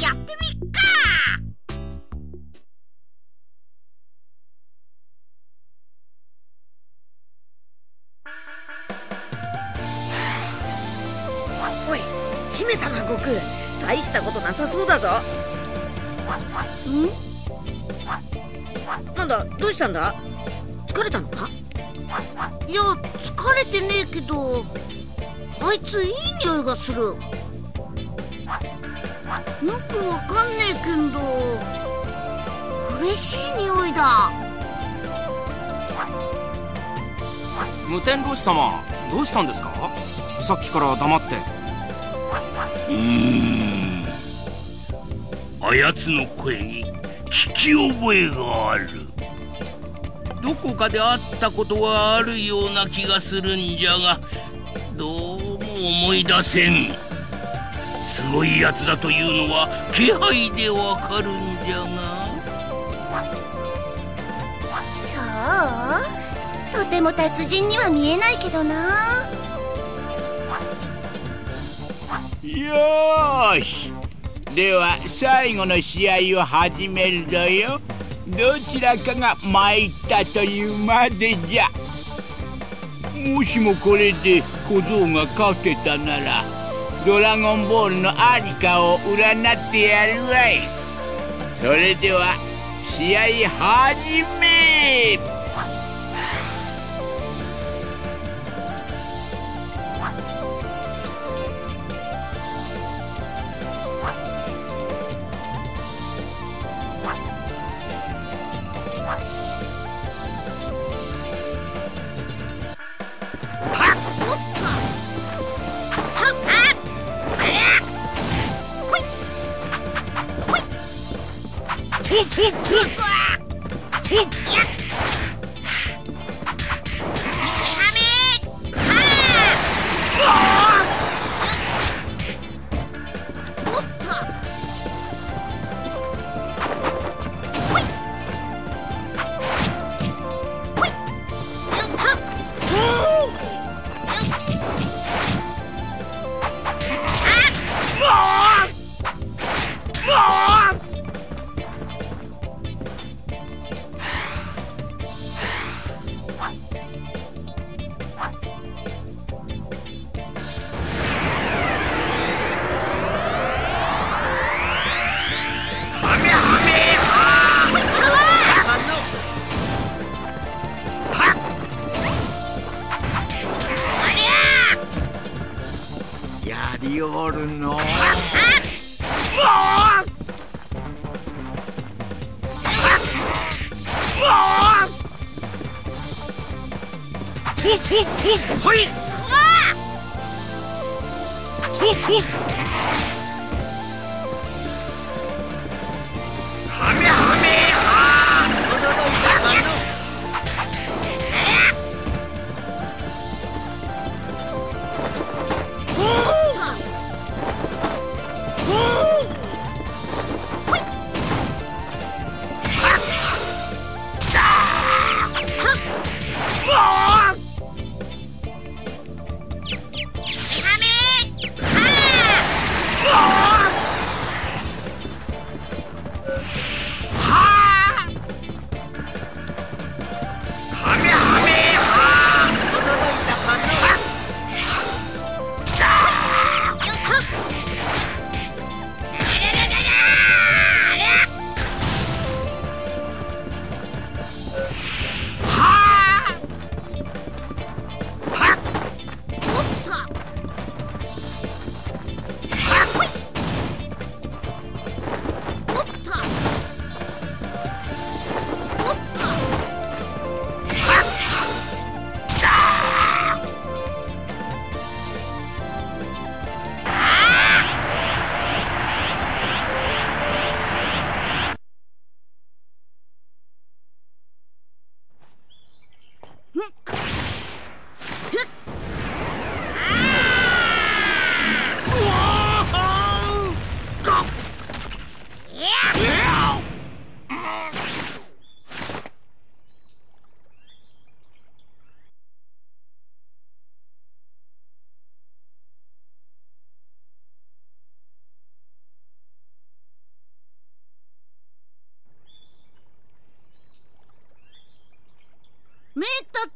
やってみっか。おい閉めたな悟空。大したことなさそうだぞ。ん？なんだどうしたんだ？疲れたのか？いや疲れてねえけどあいついい匂いがする。よくわかんねえけど。嬉しい匂いだ。無天老師様どうしたんですか？さっきから黙って。うーん。あやつの声に聞き覚えがある。どこかで会ったことがあるような気がするんじゃがどうも思い出せんすごいやつだというのは気配でわかるんじゃそう。とても達人には見えないけどな。よーし。では最後の試合を始めるぞよ。どちらかが参ったというまでじゃ。もしもこれで小僧が勝てたならドラゴンボールのありかを占ってやるわい。それでは試合始め。っやりおるの。ほい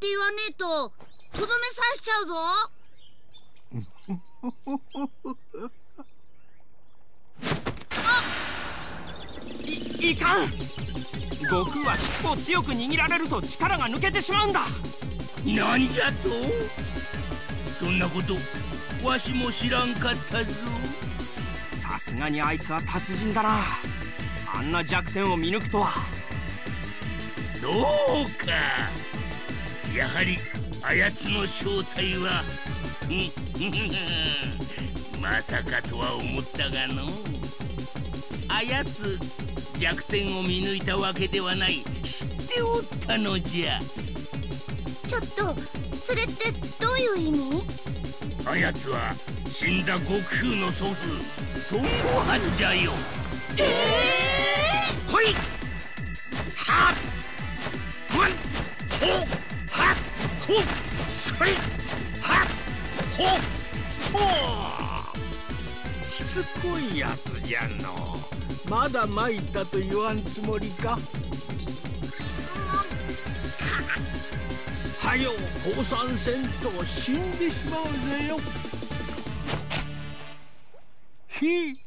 って言わねえととどめ刺しちゃうぞ。いいかん。悟空は尻尾を強く握られると力が抜けてしまうんだ。なんじゃと。そんなことわしも知らんかったぞ。さすがにあいつは達人だな。あんな弱点を見抜くとは。そうかやはりあやつの正体はまさかとは思ったがの。あやつ弱点を見抜いたわけではない。知っておったのじゃ。ちょっとそれってどういう意味？あやつは死んだ悟空の祖父孫悟飯じゃよ。ええー、ほい！はっ！ほいほしつこいやつじゃのまだ参ったと言わんつもりかはよ降参せんと死んでしまうぜよひし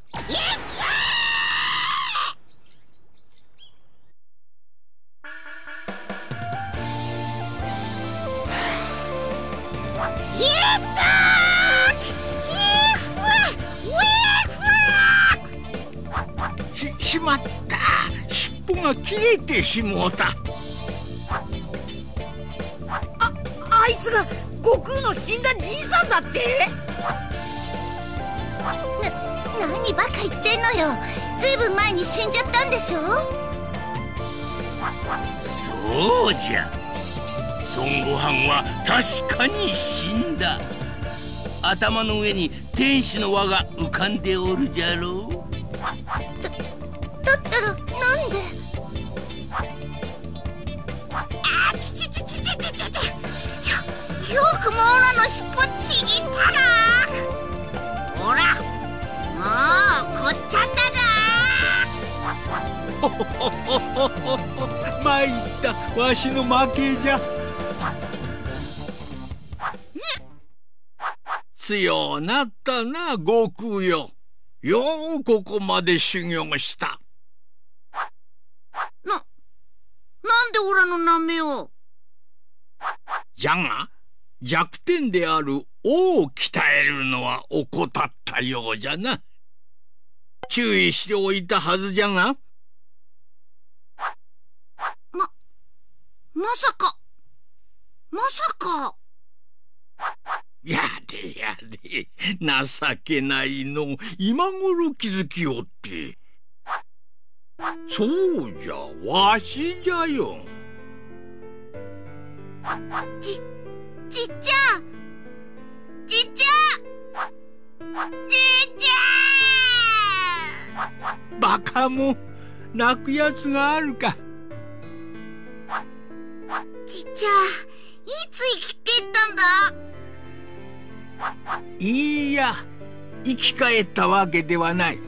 しまった。尻尾が切れてしもうた。ああいつが悟空の死んだじいさんだって？な何バカ言ってんのよ。ずいぶん前に死んじゃったんでしょ？そうじゃ孫悟飯は確かに死んだ。頭の上に天使の輪が浮かんでおるじゃろう。だったらなんで？あちちちちちちちちよよくもオラの尻尾ちぎったな。ほらもうこっちゃったほほほほほほ参ったわしの負けじゃ強なったな悟空よ。ようここまで修行した。ななんでオラの名前を？じゃが弱点である「王」を鍛えるのは怠ったようじゃな。注意しておいたはずじゃが。ままさか。まさか情けないの。今頃気づきおって。そうじゃわしじゃよ。ちちっちゃちっちゃちっちゃバカも泣くやつがあるか。ちっちゃいいや生き返ったわけではない。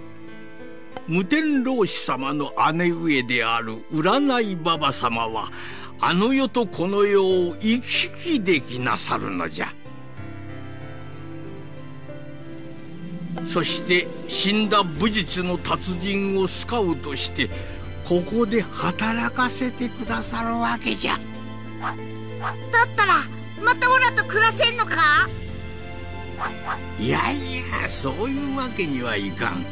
無天老師様の姉上である占いババ様はあの世とこの世を行き来できなさるのじゃ。そして死んだ武術の達人をスカウトしてここで働かせてくださるわけじゃ。だったらまたオラと暮らせんのか？いやいやそういうわけにはいかん。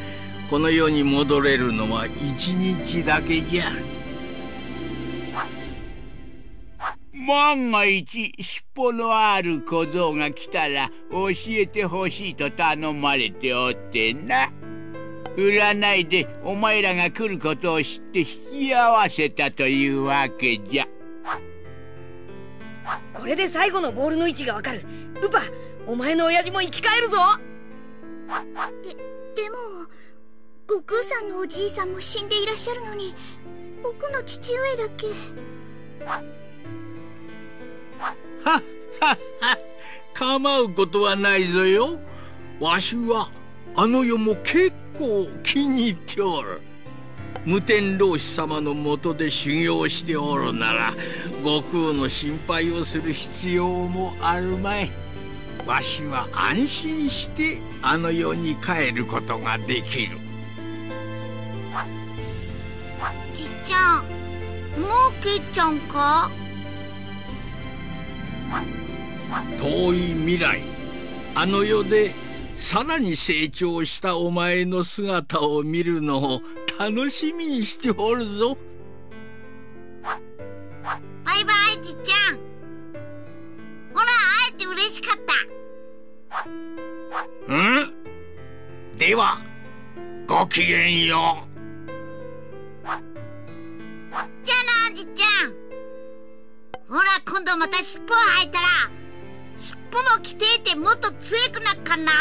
この世に戻れるのは一日だけじゃ。万が一尻尾のある小僧が来たら教えてほしいと頼まれておってな。占いでお前らが来ることを知って引き合わせたというわけじゃ。これで最後のボールの位置がわかる。ウパお前の親父も生き返るぞ。ででも悟空さんのおじいさんも死んでいらっしゃるのに僕の父上だけ。はっはっは構うことはないぞよ。わしはあの世も結構気に入っておる。無天老師様のもとで修行しておるなら悟空の心配をする必要もあるまいわしは安心してあの世に帰ることができる。じっちゃんもうけっちゃんか？遠い未来。あの世でさらに成長したお前の姿を見るのを楽しみにしておるぞではごきげんよう。じゃあなじっちゃん。ほら今度また尻尾生えたら尻尾も着ていてもっと強くなっかんな。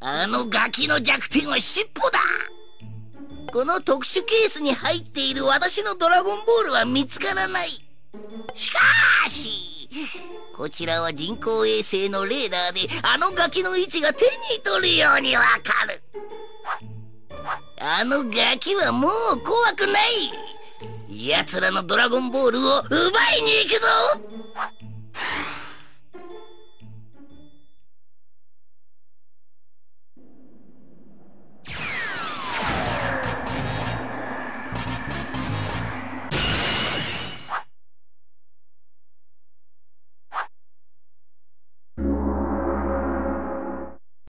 あのガキの弱点は尻尾だ。この特殊ケースに入っている私のドラゴンボールは見つからないしかしこちらは人工衛星のレーダーであのガキの位置が手に取るようにわかる。あのガキはもう怖くない。奴らのドラゴンボールを奪いに行くぞ。